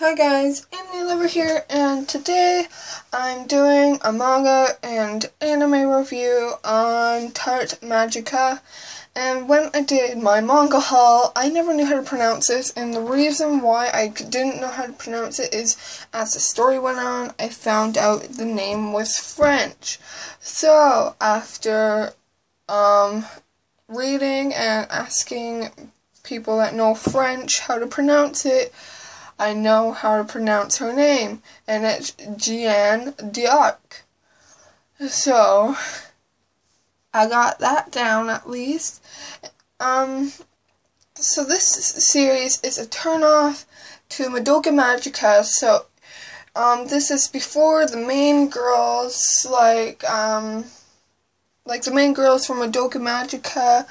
Hi guys, Emily Lover here, and today I'm doing a manga and anime review on Tart Magica. And when I did my manga haul, I never knew how to pronounce this, and the reason why I didn't know how to pronounce it is as the story went on, I found out the name was French. So, after um, reading and asking people that know French how to pronounce it, I know how to pronounce her name, and it's Jeanne d'Arc. So, I got that down at least. Um, so this series is a turn-off to Madoka Magica, so, um, this is before the main girls, like, um, like the main girls from Madoka Magica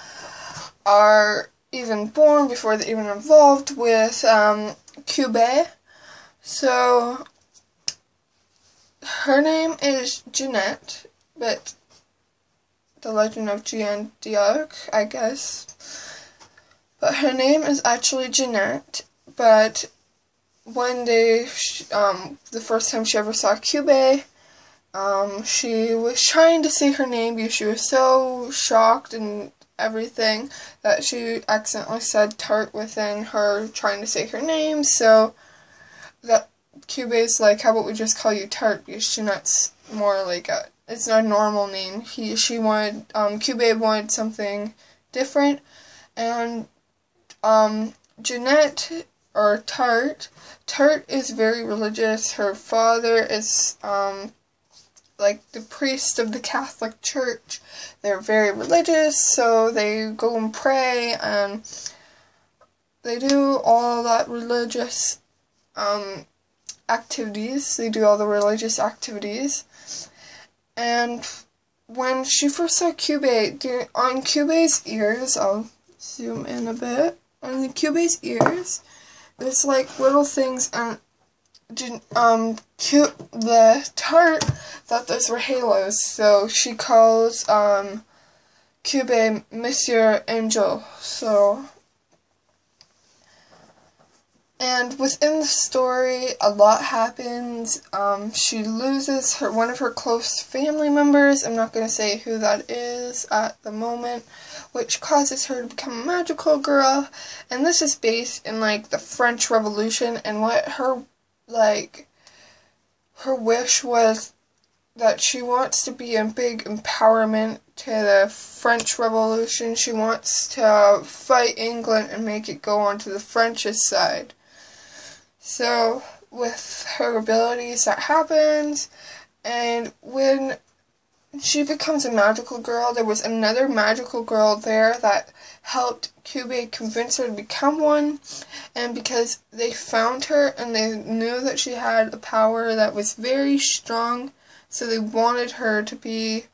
are even born, before they're even involved with, um, Kyubey. So, her name is Jeanette, but the legend of Jeanne d'Arc, I guess. But her name is actually Jeanette, but one day, um, the first time she ever saw Kyubey, um, she was trying to say her name because she was so shocked and everything that she accidentally said tart within her trying to say her name, so that Kyubey's like, how about we just call you Tart because Jeanette's more like a, it's not a normal name. He, she wanted, um, Kyubey wanted something different, and, um, Jeanette, or Tart, Tart is very religious. Her father is, um, like the priest of the Catholic Church. They're very religious, so they go and pray and they do all that religious um, activities. They do all the religious activities. And when she first saw Kyubey, on Kyubey's ears, I'll zoom in a bit, on the Kyubey's ears, there's like little things and um, cute, the tart thought those were halos, so she calls, um, Kyubey Monsieur Angel, so, and within the story, a lot happens, um, she loses her, one of her close family members, I'm not going to say who that is at the moment, which causes her to become a magical girl, and this is based in, like, the French Revolution, and what her like her wish was that she wants to be a big empowerment to the French Revolution. She wants to fight England and make it go onto the French's side. So, with her abilities, that happens. And when she becomes a magical girl, there was another magical girl there that helped Kyubey convince her to become one, and because they found her and they knew that she had a power that was very strong, so they wanted her to be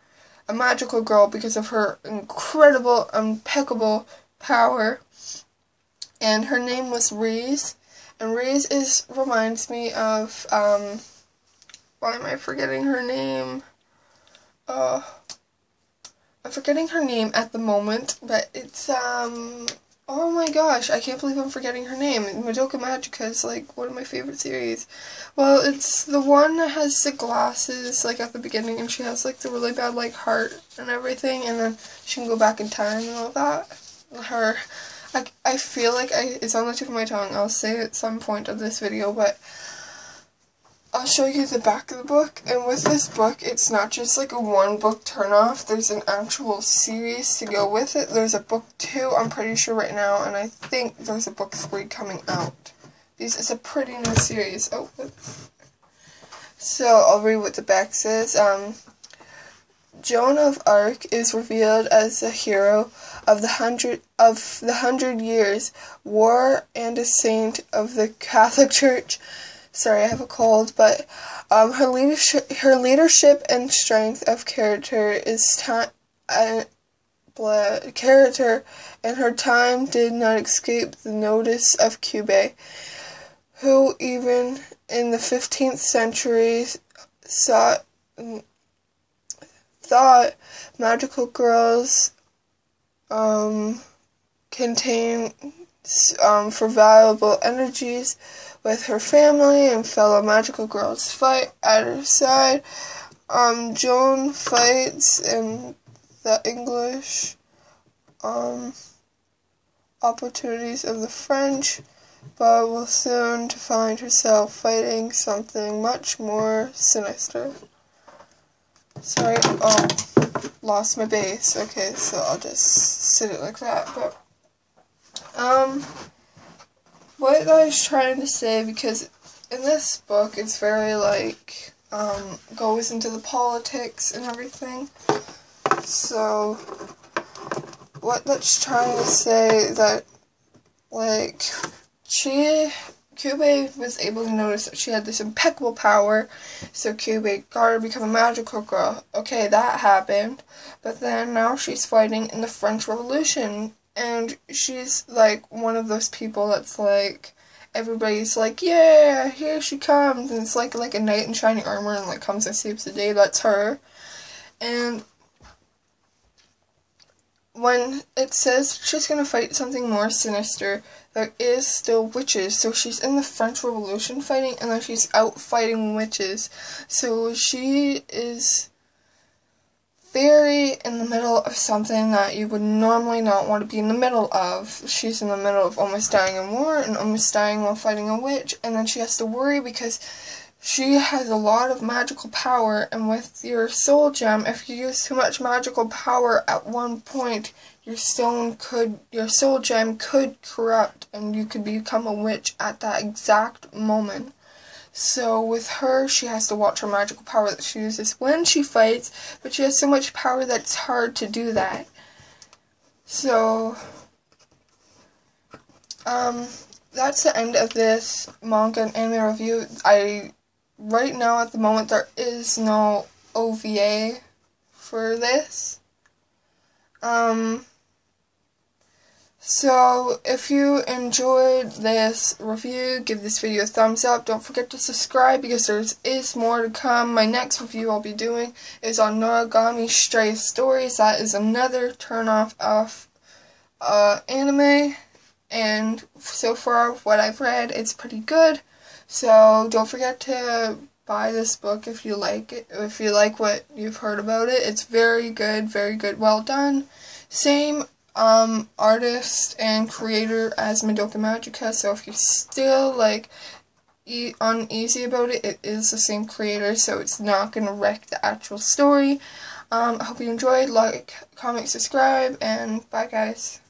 a magical girl because of her incredible, impeccable power. And her name was Rize, and Rize is reminds me of um. Why am I forgetting her name? Uh, I'm forgetting her name at the moment, but it's, um, oh my gosh, I can't believe I'm forgetting her name. Madoka Magica is, like, one of my favorite series. Well, it's the one that has the glasses, like, at the beginning, and she has, like, the really bad, like, heart and everything, and then she can go back in time and all that. Her, I, I feel like I, it's on the tip of my tongue, I'll say at some point of this video, but I'll show you the back of the book, and with this book, it's not just like a one book turn-off, there's an actual series to go with it. There's a book two, I'm pretty sure right now, and I think there's a book three coming out. This is a pretty new series. Oh, so I'll read what the back says. Um, Joan of Arc is revealed as the hero of the hundred of the hundred years war and a saint of the Catholic Church sorry, I have a cold, but um, her leadership, her leadership and strength of character is time, uh, character, and her time did not escape the notice of Kyubey, who even in the fifteenth century sought thought magical girls um, contain um, for valuable energies with her family and fellow magical girls fight at her side. Um, Joan fights in the English um, opportunities of the French, but will soon to find herself fighting something much more sinister. Sorry, oh, lost my base. Okay, so I'll just sit it like that, but, um, what I was trying to say, because in this book, it's very, like, um, goes into the politics and everything, so, what that's trying to say that, like, she Kyubey was able to notice that she had this impeccable power, so Kyubey got her to become a magical girl. Okay, that happened, but then now she's fighting in the French Revolution, and she's like one of those people that's like, everybody's like, yeah, here she comes, and it's like like a knight in shiny armor and like comes and saves the day. That's her, and when it says she's gonna fight something more sinister, there is still witches. So she's in the French Revolution fighting, and then she's out fighting witches. So she is very in the middle of something that you would normally not want to be in the middle of. She's in the middle of almost dying in war and almost dying while fighting a witch, and then she has to worry because she has a lot of magical power, and with your soul gem, if you use too much magical power at one point, your stone could, your soul gem could corrupt, and you could become a witch at that exact moment. So with her, she has to watch her magical power that she uses when she fights, but she has so much power that it's hard to do that. So, um, that's the end of this manga and anime review. I right now at the moment there is no OVA for this. Um, so if you enjoyed this review, give this video a thumbs up. Don't forget to subscribe because there is more to come. My next review I'll be doing is on Noragami Stray Stories. That is another turn off of uh, anime. And so far, what I've read, it's pretty good. So don't forget to buy this book if you like it, if you like what you've heard about it. It's very good, very good, well done. Same um, artist and creator as Madoka Magica, so if you're still like e uneasy about it, it is the same creator, so it's not going to wreck the actual story. Um, I hope you enjoyed, like, comment, subscribe, and bye guys.